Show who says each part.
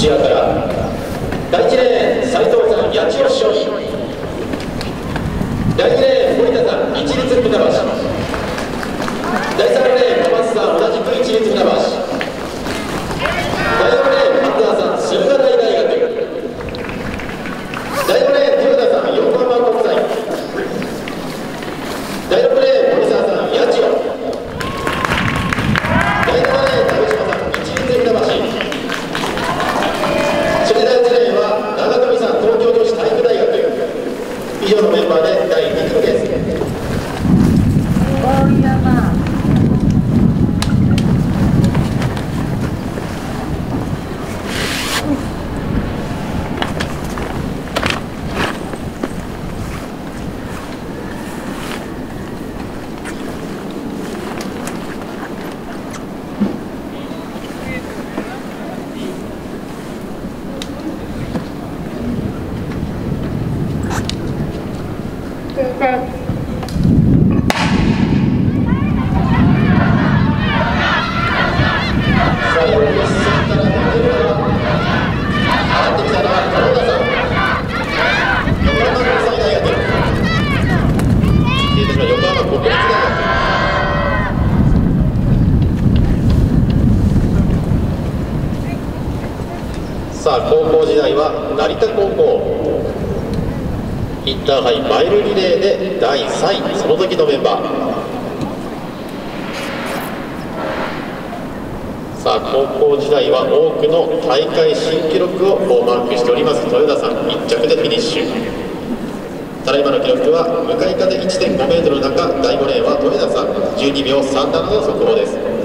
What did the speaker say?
Speaker 1: 内側から第1レーン斉藤さん八千代商品第2レーン森田さん一律船橋第3レーン小松さん同じく一律船橋第4レーン松田さん駿河台大学第5レーン豊田さん横浜国際。第6レーン森沢さん八千代第7レーン田島さん一律船橋それ第1レーンは長富さん東京女子体育大学以上のメンバーで第2キロです
Speaker 2: 大山先生
Speaker 1: さあ横須賀から出てるのは上がってきたのは黒田さん横浜国際大学出てるのは横浜国立大学さあ高校時代は成田高校。インターハイマイルリレーで第3位その時のメンバー。さあ高校時代は多くの大会新記録をマークしております。豊田さん1着でフィニッシュ。ただいまの記録は向かい風1.5メートルの中第5レーンは豊田さん。12秒37の速報です。